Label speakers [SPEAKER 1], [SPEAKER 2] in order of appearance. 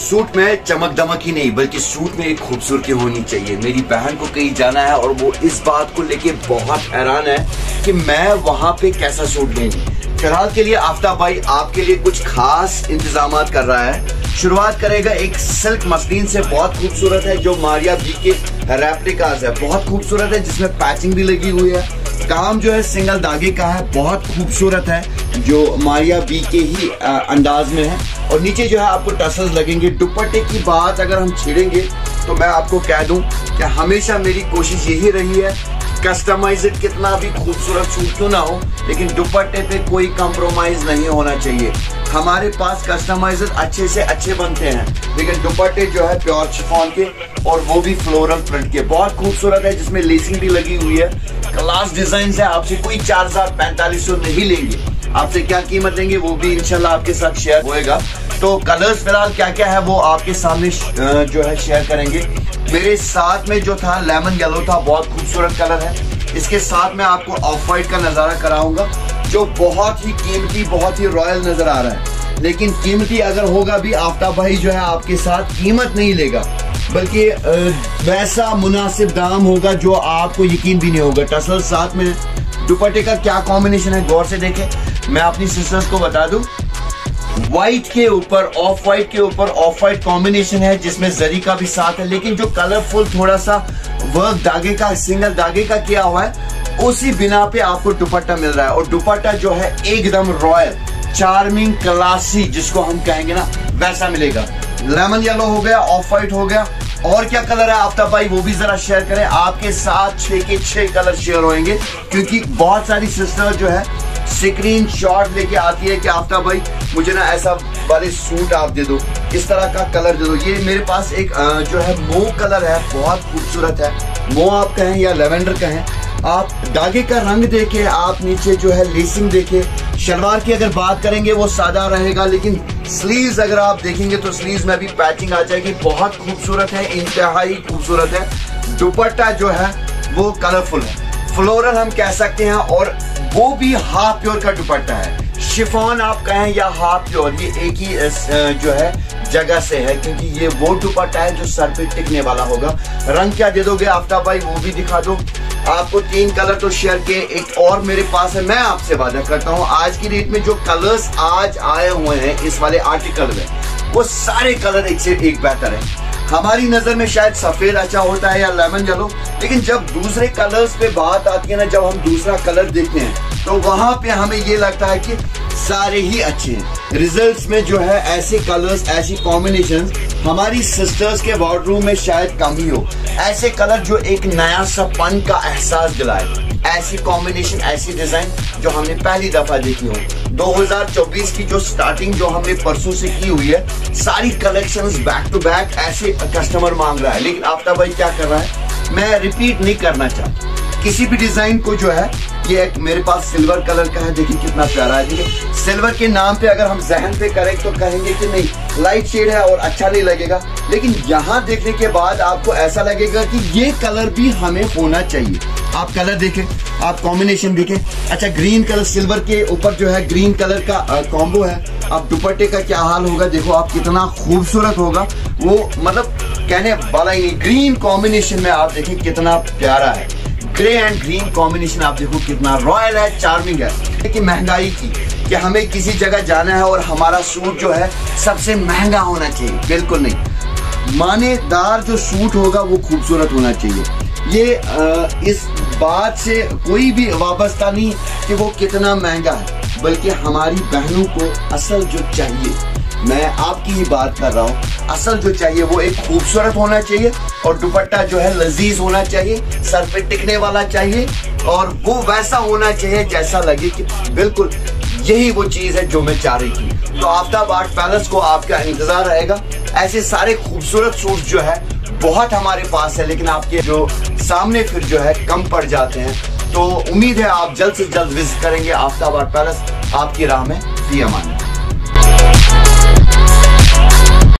[SPEAKER 1] Suit में चमक दमक ही नहीं, बल्कि सूट में एक खूबसूरती होनी चाहिए। मेरी बहन को कहीं जाना है और वो इस बात को लेके बहुत हैरान है कि मैं वहाँ पे कैसा सूट लेंगी फ़िलहाल के लिए आफ्ताब भाई आपके लिए कुछ खास इंतज़ाम कर रहा है। शुरुआत करेगा एक सिल्क मसलिन से, बहुत खूबसूरत है, जो मारिया बी के रेप्लिकाज है। बहुत खूबसूरत है, जिसमें पैचिंग भी लगी हुई है। काम जो है सिंगल धागे का है, बहुत खूबसूरत है, जो मारिया बी के ही अंदाज में है। और नीचे जो है आपको टसल्स लगेंगे। दुपट्टे की बात अगर हम छेड़ेंगे तो मैं आपको कह दूँ कि हमेशा मेरी कोशिश यही रही है कस्टमाइज कितना भी खूबसूरत सूट क्यों ना हो, लेकिन दुपट्टे पे कोई कॉम्प्रोमाइज नहीं होना चाहिए। हमारे पास कस्टमाइजर अच्छे से अच्छे बनते हैं। लेकिन दुपट्टे जो है प्योर शिफॉन के और वो भी फ्लोरल प्रिंट के। बहुत खूबसूरत है, जिसमें लेसिंग भी लगी हुई है। क्लास डिज़ाइन है, आपसे कोई चार हज़ार पैंतालीस सौ नहीं लेंगे। आपसे क्या कीमत लेंगे, वो भी इंशाल्लाह आपके साथ शेयर होएगा। तो कलर्स फ़िलहाल क्या क्या है, वो आपके सामने जो है शेयर करेंगे। मेरे साथ में जो था लेमन येलो था, बहुत खूबसूरत कलर है। इसके साथ में आपको ऑफ़ वाइट का नज़ारा कराऊँगा। जो बहुत ही कीमती, बहुत ही रॉयल नज़र आ रहा है। लेकिन कीमती अगर होगा भी, आफ्ताब भाई जो है आपके साथ कीमत नहीं लेगा। बल्कि वैसा मुनासिब दाम होगा जो आपको यकीन भी नहीं होगा। टसल साथ में दुपट्टे का क्या कॉम्बिनेशन है, गौर से देखें। मैं अपनी सिस्टर्स को बता दूँ व्हाइट के ऊपर ऑफ़ व्हाइट के ऊपर ऑफ़ व्हाइट कॉम्बिनेशन है, जिसमें जरी का भी साथ है। लेकिन जो कलरफुल थोड़ा सा वर्क धागे का सिंगल धागे का किया हुआ है उसी बिना पे आपको दुपट्टा मिल रहा है। और दुपट्टा जो है एकदम रॉयल चार्मिंग क्लासी जिसको हम कहेंगे ना, वैसा मिलेगा। लेमन येलो हो गया ऑफ़ व्हाइट हो गया। और क्या कलर है आफ्ताब भाई? वो भी जरा शेयर करें। आपके साथ छह के छह कलर शेयर होंगे, क्योंकि बहुत सारी सिस्टर जो है स्क्रीन शॉट लेके आती है कि आफ्ताब भाई, मुझे ना ऐसा वाले सूट आप दे दो। इस तरह का कलर दे दो। ये मेरे पास एक जो है मो कलर है, बहुत खूबसूरत है। मो आप कहें या लेवेंडर कहें आप धागे का रंग देखे, आप नीचे जो है लेसिंग देखे। शलवार की अगर बात करेंगे, वो सादा रहेगा, लेकिन स्लीव्स अगर आप देखेंगे तो स्लीव्स में भी पैचिंग आ जाएगी। बहुत खूबसूरत है, इंतहाई खूबसूरत है। दुपट्टा जो है, वो कलरफुल है। फ्लोरल हम कह सकते हैं, और वो भी हाफ़ प्योर का दुपट्टा है। शिफॉन आप कहें या हाफ़ प्योर ये एक ही जो है, जगह से है, क्योंकि ये वो दुपट्टा है जो सर पे टिकने वाला होगा। रंग क्या दे दोगे, आफ्ताब भाई, वो भी दिखा दो। आपको तीन कलर तो शेयर किए, एक और मेरे पास है, मैं आपसे वादा करता हूँ, आज की डेट में जो कलर्स आज आए हुए हैं इस वाले आर्टिकल में, वो सारे कलर एक से एक बेहतर है। हमारी नज़र में शायद सफ़ेद अच्छा होता है या लेमन जलो लेकिन जब दूसरे कलर्स पे बात आती है ना, जब हम दूसरा कलर देखते हैं तो वहाँ पे हमें ये लगता है कि सारे ही अच्छे हैं। रिजल्ट्स में जो है ऐसे कलर्स ऐसी कॉम्बिनेशन हमारी सिस्टर्स के वार्डरूम में शायद कम ही हो। ऐसे कलर जो एक नया सा पन का एहसास दिलाए। ऐसी कॉम्बिनेशन ऐसी डिज़ाइन जो हमने पहली दफ़ा देखी हो। 2024 की जो स्टार्टिंग जो हमने परसों से की हुई है, सारी कलेक्शंस बैक टू बैक ऐसे कस्टमर मांग रहा है। लेकिन आफ्ताब भाई क्या कर रहा है? मैं रिपीट नहीं करना चाहता। किसी भी डिज़ाइन को जो है, ये मेरे पास सिल्वर कलर का है, देखिए कितना प्यारा है देखिए सिल्वर के नाम पे अगर हम जहन पे करें तो कहेंगे कि नहीं लाइट शेड है और अच्छा नहीं लगेगा। लेकिन यहाँ देखने के बाद आपको ऐसा लगेगा कि ये कलर भी हमें होना चाहिए। आप कलर देखें, आप कॉम्बिनेशन देखें। अच्छा ग्रीन कलर सिल्वर के ऊपर जो है ग्रीन कलर का कॉम्बो है। अब दुपट्टे का क्या हाल होगा, देखो आप कितना खूबसूरत होगा। वो मतलब कहने वाला ही नहीं ग्रीन कॉम्बिनेशन में आप देखें कितना प्यारा है। ग्रे एंड ग्रीन कॉम्बिनेशन आप देखो कितना रॉयल है चार्मिंग है। कि महँगाई की कि हमें किसी जगह जाना है और हमारा सूट जो है सबसे महँगा होना चाहिए। बिल्कुल नहीं। मानेदार जो सूट होगा वो खूबसूरत होना चाहिए। ये आ, इस बात से कोई भी वाबस्ता नहीं कि वो कितना महँगा है बल्कि हमारी बहनों को असल जो चाहिए। मैं आपकी ही बात कर रहा हूँ। असल जो चाहिए वो एक खूबसूरत होना चाहिए और दुपट्टा जो है लजीज होना चाहिए, सर पे टिकने वाला चाहिए और वो वैसा होना चाहिए जैसा लगे कि बिल्कुल यही वो चीज़ है जो मैं चाह रही थी। तो आफ्ताब आर्ट पैलेस को आपका इंतज़ार रहेगा। ऐसे सारे खूबसूरत सूट जो है, बहुत हमारे पास है, लेकिन आपके जो सामने फिर जो है कम पड़ जाते हैं। तो उम्मीद है आप जल्द से जल्द विज़िट करेंगे आफ्ताब आर्ट पैलेस। आपकी राह में फ़ी अमान